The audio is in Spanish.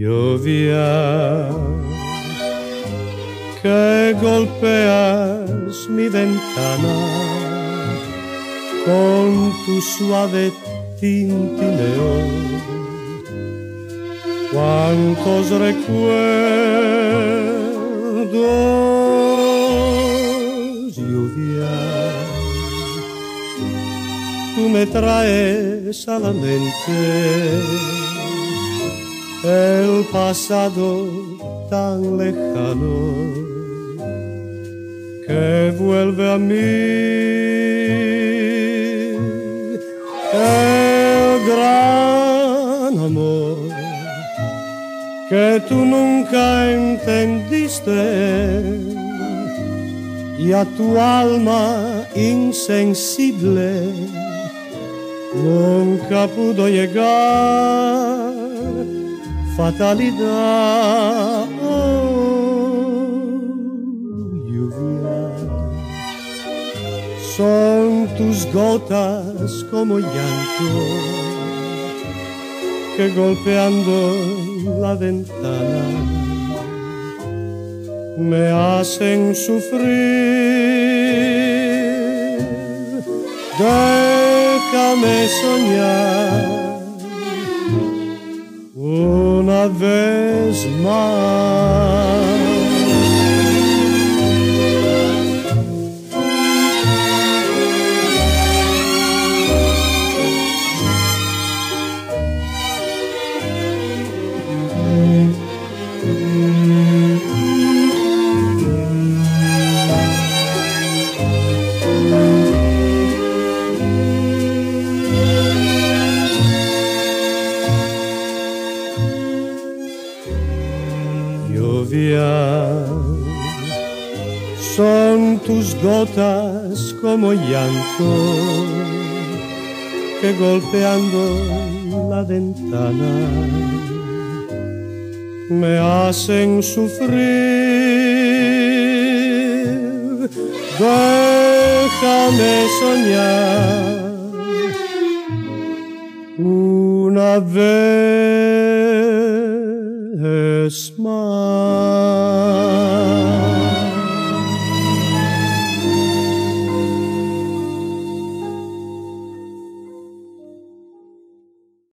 Lluvia que golpeas mi ventana con tu suave tintineo. Cuántos recuerdos, lluvia, tú me traes a la mente el pasado tan lejano que vuelve a mí. El gran amor que tú nunca entendiste y a tu alma insensible nunca pudo llegar fatalidad. Lluvia, son tus gotas como llanto que golpeando la ventana me hacen sufrir. Déjame soñar vez son tus gotas como llanto que golpeando la ventana me hacen sufrir. Déjame soñar una vez smile.